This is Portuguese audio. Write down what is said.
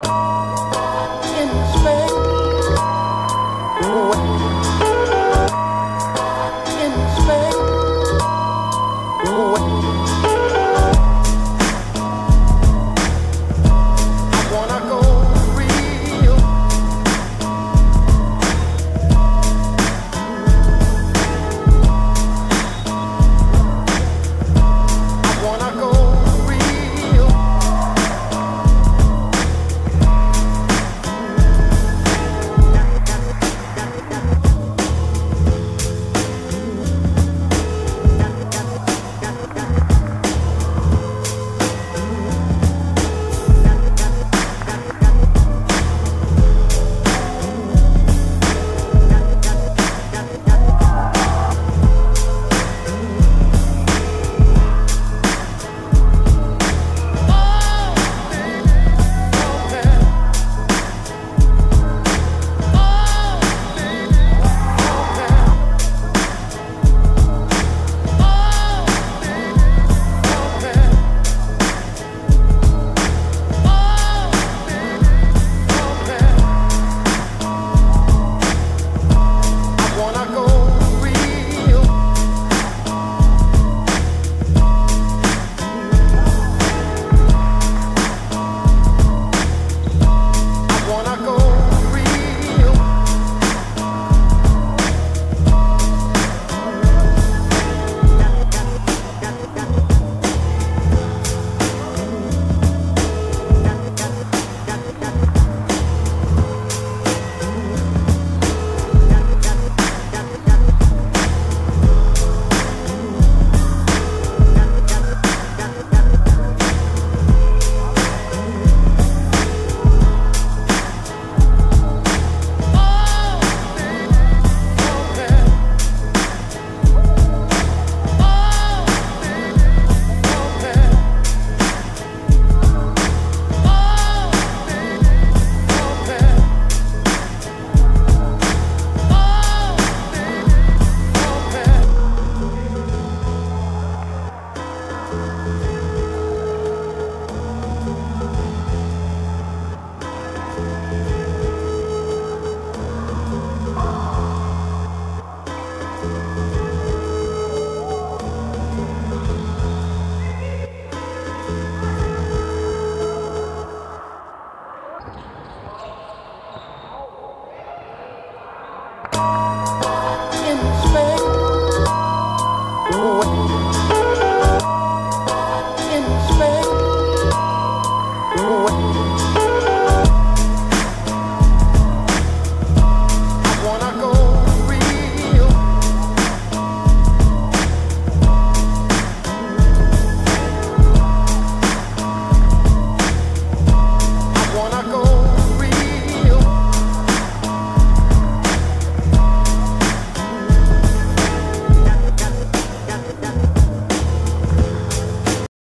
Oh. Música